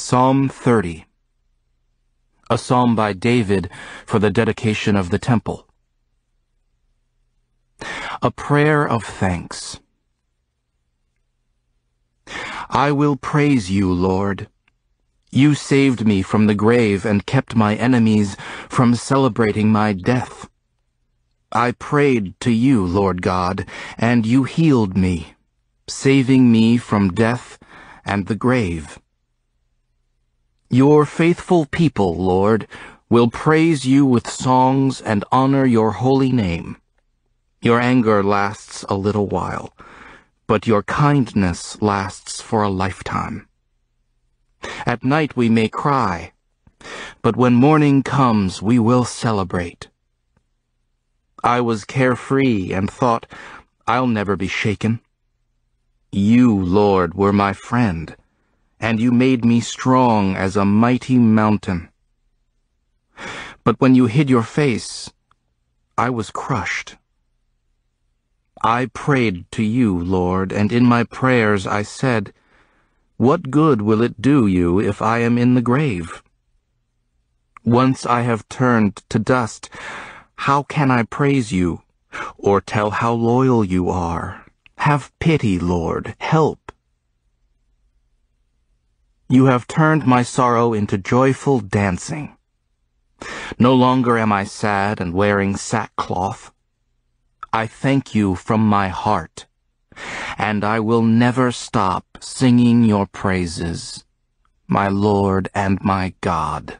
Psalm 30 A psalm by David for the dedication of the temple. A prayer of thanks. I will praise you, Lord. You saved me from the grave and kept my enemies from celebrating my death. I prayed to you, Lord God, and you healed me, saving me from death and the grave. Your faithful people, Lord, will praise you with songs and honor your holy name. Your anger lasts a little while, but your kindness lasts for a lifetime. At night we may cry, but when morning comes we will celebrate. I was carefree and thought, I'll never be shaken. You, Lord, were my friend and you made me strong as a mighty mountain. But when you hid your face, I was crushed. I prayed to you, Lord, and in my prayers I said, What good will it do you if I am in the grave? Once I have turned to dust, how can I praise you, or tell how loyal you are? Have pity, Lord, help. You have turned my sorrow into joyful dancing. No longer am I sad and wearing sackcloth. I thank you from my heart, and I will never stop singing your praises, my Lord and my God.